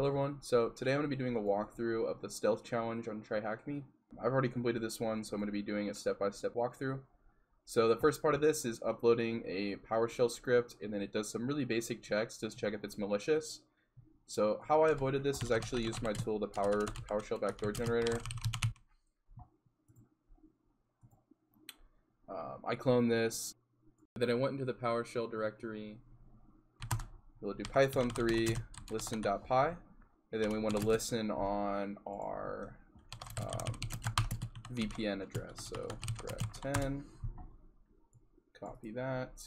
Hello everyone, so today I'm going to be doing a walkthrough of the stealth challenge on TryHackMe. I've already completed this one, so I'm going to be doing a step-by-step -step walkthrough. So the first part of this is uploading a PowerShell script, and then it does some really basic checks to check if it's malicious. So how I avoided this is actually use my tool, the Power PowerShell backdoor generator. Um, I cloned this, then I went into the PowerShell directory. We'll do Python 3 listen.py and then we want to listen on our um, VPN address. So grab 10, copy that,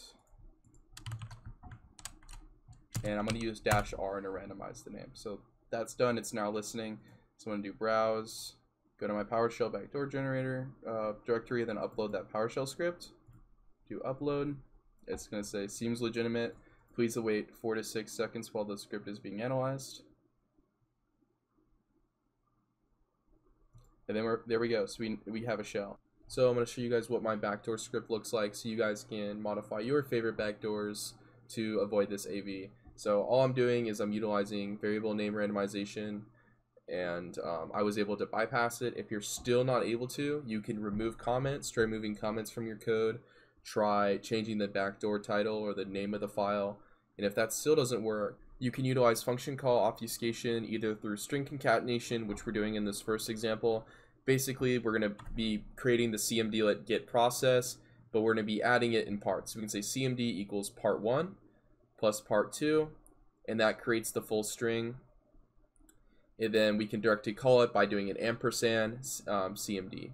and I'm going to use dash R to randomize the name. So that's done. It's now listening. So I'm going to do browse, go to my PowerShell backdoor generator uh, directory, then upload that PowerShell script. Do upload. It's going to say seems legitimate. Please await four to six seconds while the script is being analyzed. And then we're, there we go. So we, we have a shell. So I'm going to show you guys what my backdoor script looks like so you guys can modify your favorite backdoors to avoid this AV. So all I'm doing is I'm utilizing variable name randomization and um, I was able to bypass it. If you're still not able to, you can remove comments, try removing comments from your code, try changing the backdoor title or the name of the file. And if that still doesn't work, you can utilize function call obfuscation either through string concatenation, which we're doing in this first example. Basically, we're going to be creating the cmd get process, but we're going to be adding it in parts. So we can say cmd equals part 1 plus part 2, and that creates the full string. And then we can directly call it by doing an ampersand um, cmd.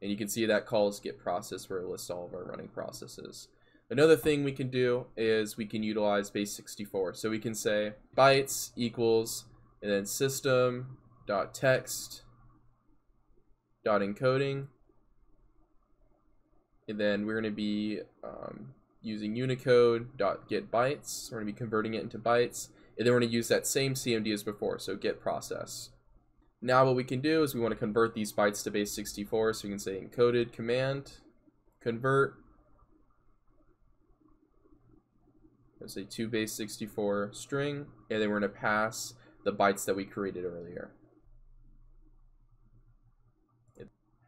And you can see that calls get process where it lists all of our running processes. Another thing we can do is we can utilize base64. So we can say bytes equals and then system dot text dot encoding. And then we're going to be um, using Unicode dot get bytes. We're going to be converting it into bytes. And then we're going to use that same CMD as before, so get process. Now what we can do is we want to convert these bytes to base 64, so we can say encoded command convert Let's say 2 base 64 string, and then we're going to pass the bytes that we created earlier.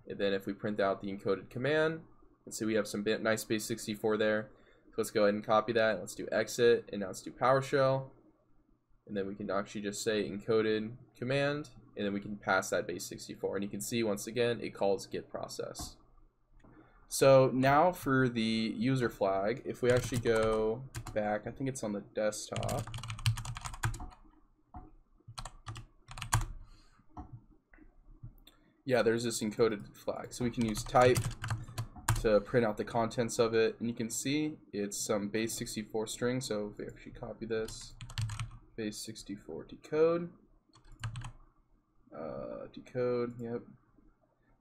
And then if we print out the encoded command, let's see we have some nice base 64 there. So let's go ahead and copy that. Let's do exit, and now let's do PowerShell. And then we can actually just say encoded command, and then we can pass that base 64. And you can see once again, it calls get process. So now for the user flag, if we actually go back, I think it's on the desktop. Yeah, there's this encoded flag. So we can use type to print out the contents of it. And you can see it's some base 64 string. So if we actually copy this, base 64 decode, uh, decode, yep,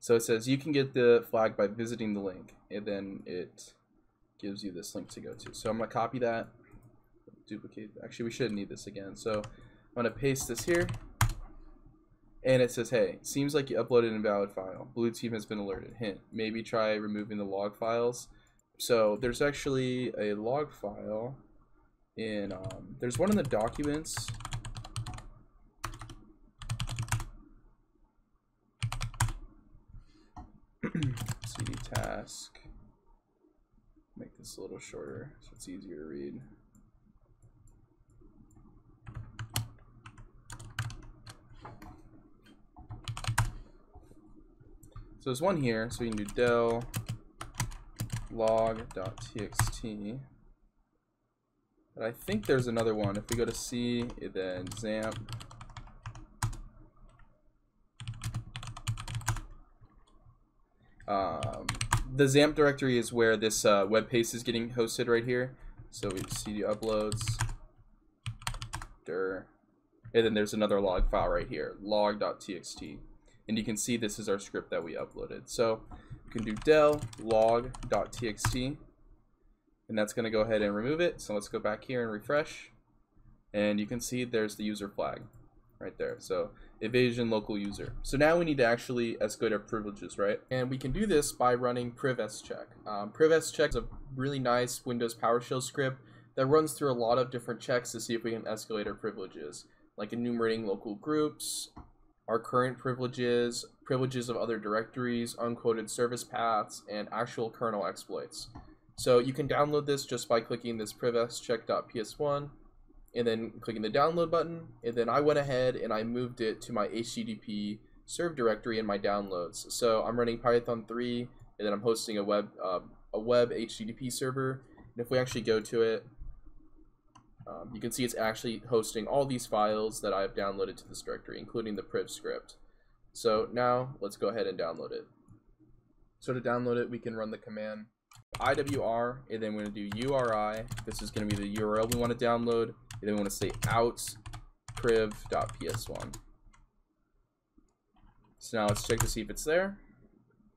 so it says you can get the flag by visiting the link, and then it gives you this link to go to. So I'm to copy that, duplicate. Actually, we shouldn't need this again. So I'm to paste this here. And it says, hey, seems like you uploaded an invalid file. Blue team has been alerted. Hint, maybe try removing the log files. So there's actually a log file in, um, there's one in the documents cd task. Make this a little shorter so it's easier to read. So there's one here, so we can do del log.txt. But I think there's another one. If we go to C, then XAMPP Um, the XAMPP directory is where this uh, web paste is getting hosted right here. So we cd uploads, dir, and then there's another log file right here, log.txt. And you can see this is our script that we uploaded. So we can do del log.txt, and that's going to go ahead and remove it. So let's go back here and refresh. And you can see there's the user flag right there. So evasion local user. So now we need to actually escalate our privileges, right? And we can do this by running privscheck. Um, privscheck is a really nice Windows PowerShell script that runs through a lot of different checks to see if we can escalate our privileges. like enumerating local groups, our current privileges, privileges of other directories, unquoted service paths, and actual kernel exploits. So you can download this just by clicking this privscheck.ps1 and then clicking the download button. And then I went ahead and I moved it to my HTTP serve directory in my downloads. So I'm running Python 3 and then I'm hosting a web uh, a web HTTP server. And if we actually go to it, um, you can see it's actually hosting all these files that I've downloaded to this directory, including the priv script. So now let's go ahead and download it. So to download it, we can run the command IWR, and then we're to do URI. This is going to be the URL we want to download, and then we want to say out priv.ps1. So now let's check to see if it's there.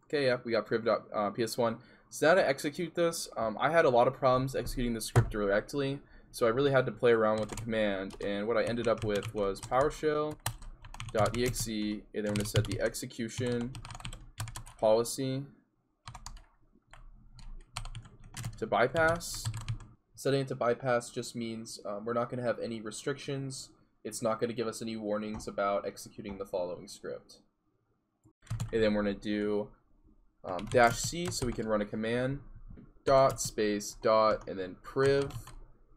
Okay, yep, we got priv.ps1. So now to execute this, um, I had a lot of problems executing the script directly. So I really had to play around with the command, and what I ended up with was PowerShell.exe, and then I'm going to set the execution policy to bypass. Setting it to bypass just means um, we're not going to have any restrictions. It's not going to give us any warnings about executing the following script. And then we're going to do um, dash C so we can run a command dot space dot and then priv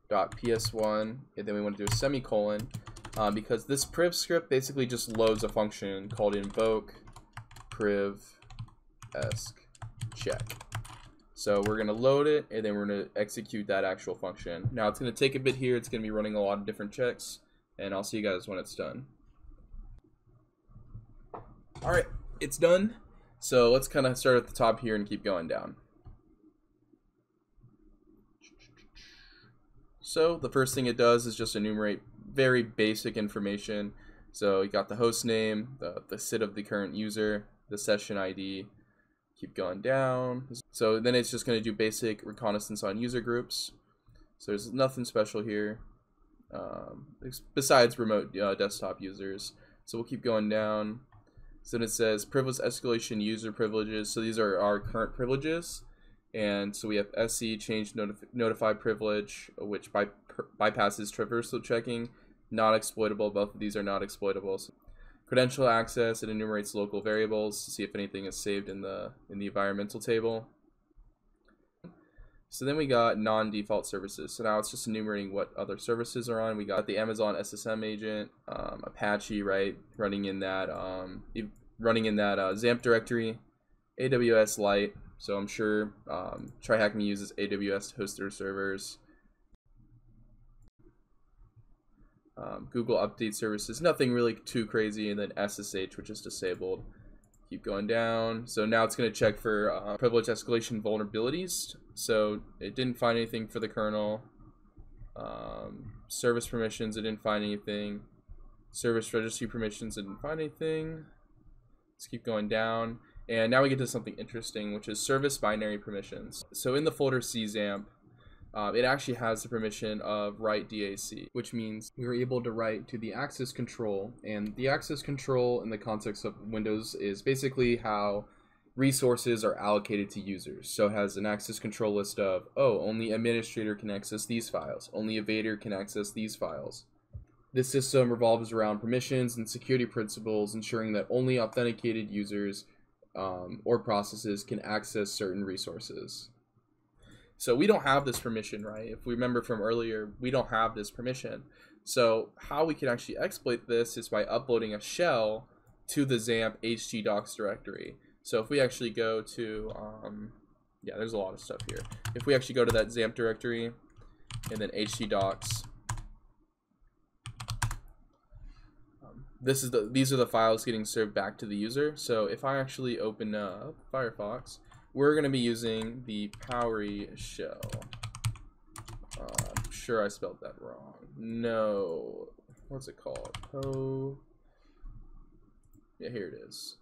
dot ps1 and then we want to do a semicolon uh, because this priv script basically just loads a function called invoke priv esc check so we're to load it and then we're to execute that actual function. Now it's to take a bit here. It's to be running a lot of different checks and I'll see you guys when it's done. Alright it's done. So let's kind of start at the top here and keep going down. So the first thing it does is just enumerate very basic information. So you got the host name, the, the SID of the current user, the session ID, keep going down. So then it's just going to do basic reconnaissance on user groups. So there's nothing special here um, besides remote uh, desktop users. So we'll keep going down. So then it says privilege escalation user privileges. So these are our current privileges. And so we have SC change notif notify privilege, which by bypasses traversal checking, not exploitable. Both of these are not exploitable. So credential access, it enumerates local variables to see if anything is saved in the in the environmental table. So then we got non-default services. So now it's just enumerating what other services are on. We got the Amazon SSM agent, um, Apache, right, running in that um, running in that uh, XAMPP directory, AWS Lite, so I'm sure um, TryHackMe uses AWS to host their servers. Um, Google Update Services, nothing really too crazy, and then SSH, which is disabled. Keep going down. So now it's going to check for uh, privilege escalation vulnerabilities. So it didn't find anything for the kernel. Um, service permissions, it didn't find anything. Service registry permissions, didn't find anything. Let's keep going down. And now we get to something interesting, which is service binary permissions. So in the folder czamp, uh, it actually has the permission of write DAC, which means we are able to write to the access control. And the access control in the context of Windows is basically how resources are allocated to users. So it has an access control list of, oh, only administrator can access these files, only evader can access these files. This system revolves around permissions and security principles, ensuring that only authenticated users um, or processes can access certain resources. So we don't have this permission, right? If we remember from earlier, we don't have this permission. So how we can actually exploit this is by uploading a shell to the XAMPP htdocs directory. So if we actually go to, um, yeah, there's a lot of stuff here. If we actually go to that XAMPP directory and then htdocs this is the these are the files getting served back to the user. So if I actually open up Firefox, we're going to be using the PowerShell. Uh, I'm sure I spelled that wrong. No, what's it called? Po. Yeah, here it is.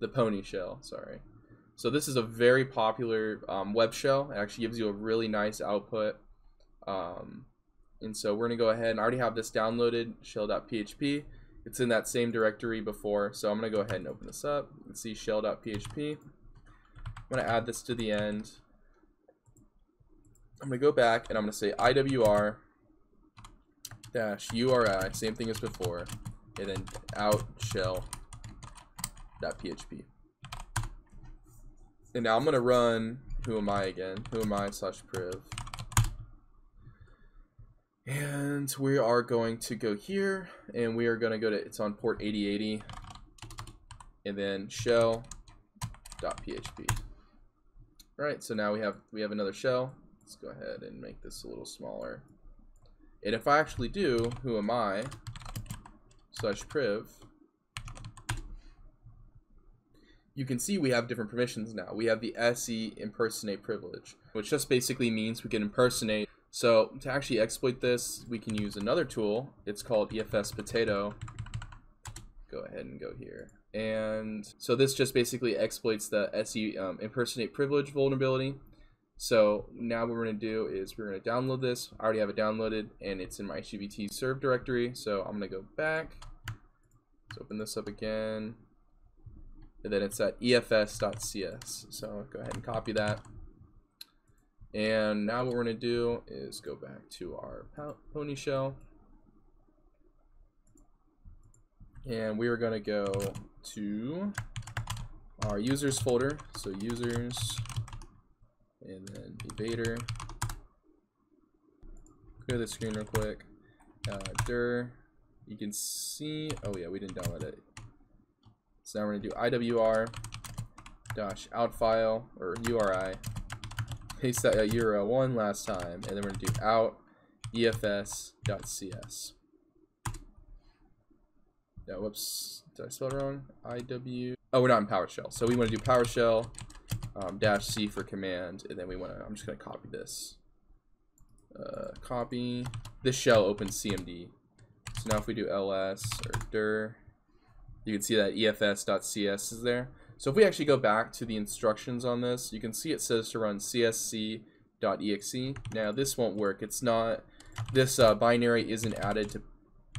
The Pony shell. Sorry. So this is a very popular um, web shell. It actually gives you a really nice output. Um, and so we're gonna go ahead and already have this downloaded shell.php it's in that same directory before, so I'm going to go ahead and open this up and see shell.php. I'm to add this to the end. I'm to go back and I'm to say IWR dash URI, same thing as before, and then out shell php. And now I'm gonna run who am I again? Who am I slash priv. And we are going to go here and we are gonna go to it's on port 8080 and then shell dot php. All right, so now we have we have another shell. Let's go ahead and make this a little smaller. And if I actually do, who am I, slash priv, you can see we have different permissions now. We have the SE impersonate privilege, which just basically means we can impersonate. So to actually exploit this, we can use another tool. It's called EFS potato. Go ahead and go here. And so this just basically exploits the SE um, impersonate privilege vulnerability. So now what we're going to do is we're to download this. I already have it downloaded and it's in my HTTP serve directory. So I'm going to go back. Let's open this up again. And then it's at efs.cs. So go ahead and copy that. And now what we're going to do is go back to our pony shell. And we are going to go to our users folder. So users and then evader. Clear the screen real quick. Uh, dir. You can see. Oh yeah, we didn't download it. So now we're gonna do IWR dash out file or URI. Paste that at URL one last time, and then we're gonna do out efs.cs. Yeah, whoops, did I spell it wrong? IW. Oh, we're not in PowerShell, so we want to do PowerShell um, dash C for command, and then we want to, I'm just going to copy this. Uh, copy. This shell opens CMD. So now if we do ls or dir, you can see that efs.cs is there. So if we actually go back to the instructions on this, you can see it says to run csc.exe. Now this won't work. It's not, this uh, binary isn't added to,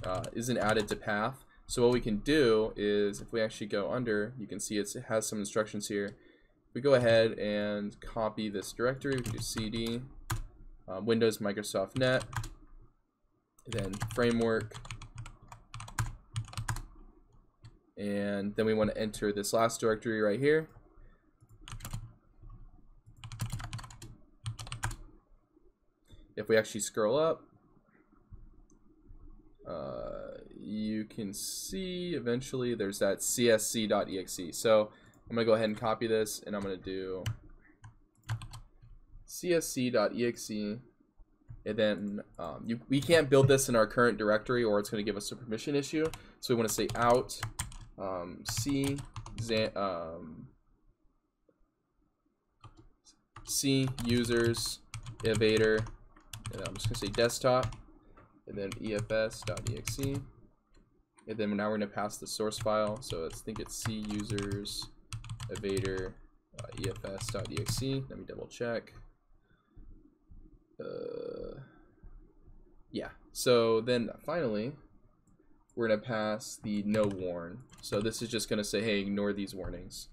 uh, isn't added to path. So what we can do is if we actually go under, you can see it has some instructions here we go ahead and copy this directory, we can do cd, um, Windows Microsoft Net, then framework, and then we want to enter this last directory right here. If we actually scroll up, uh, you can see eventually there's that csc.exe. So I'm gonna go ahead and copy this and I'm gonna do csc.exe and then um, you, we can't build this in our current directory or it's going to give us a permission issue. So we want to say out um, c um, c users evader and I'm just to say desktop and then efs.exe and then now we're to pass the source file. So I think it's c users evader uh, efs.exe. Let me double check. Uh, yeah. So then finally, we're gonna pass the no warn. So this is just gonna say, hey, ignore these warnings.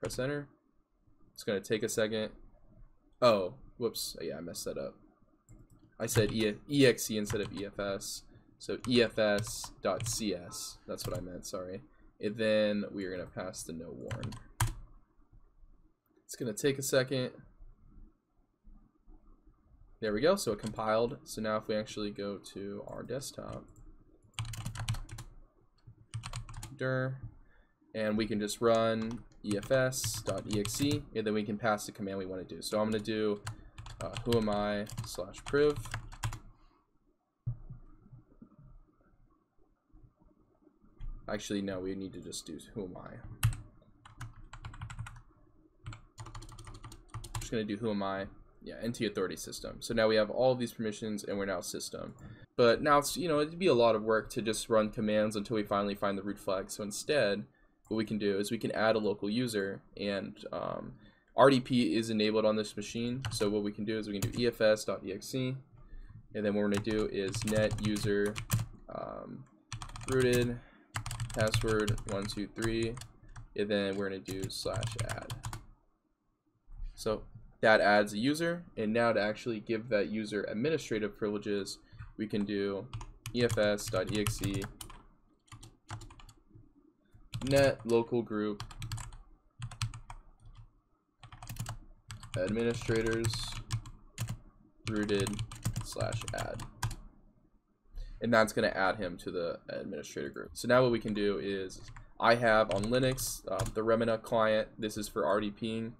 Press enter. It's gonna take a second. Oh, whoops. Oh, yeah, I messed that up. I said e exe instead of efs. So efs.cs. That's what I meant, sorry. And then we are going to pass the no warn. It's going to take a second. There we go. So it compiled. So now if we actually go to our desktop, and we can just run efs.exe, and then we can pass the command we want to do. So I'm going to do uh, who am I slash priv. Actually, no, we need to just do who am I. just going to do who am I. Yeah, NT authority system. So now we have all these permissions and we're now system. But now it's, you know, it'd be a lot of work to just run commands until we finally find the root flag. So instead, what we can do is we can add a local user and um, RDP is enabled on this machine. So what we can do is we can do efs.exe and then what we're going to do is net user um, rooted password 123 and then we're going to do slash add. So that adds a user and now to actually give that user administrative privileges we can do efs.exe net local group administrators rooted slash add. And that's going to add him to the administrator group. So now what we can do is I have on Linux uh, the Remina client. This is for RDPing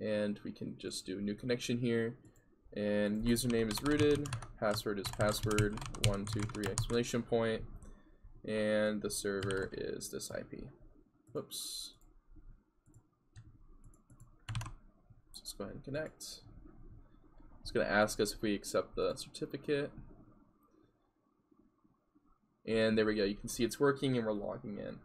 and we can just do a new connection here. And username is rooted password is password one two three exclamation point and the server is this IP whoops. Let's go ahead and connect. It's going to ask us if we accept the certificate. And there we go you can see it's working and we're logging in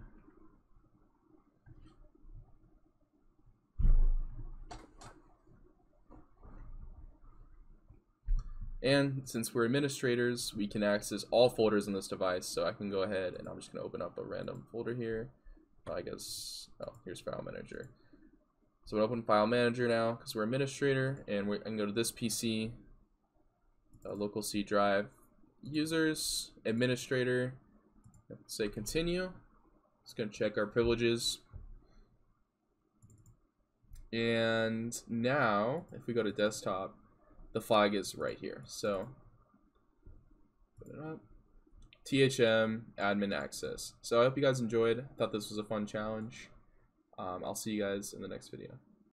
And since we're administrators, we can access all folders on this device. So I can go ahead and I'm just going to open up a random folder here. I guess, oh, here's File Manager. So to open File Manager now because we're administrator. And we can go to this PC, uh, local C drive, users, administrator, say continue. It's going to check our privileges. And now, if we go to desktop, the flag is right here. So put it up. THM admin access. So I hope you guys enjoyed. I thought this was a fun challenge. Um, I'll see you guys in the next video.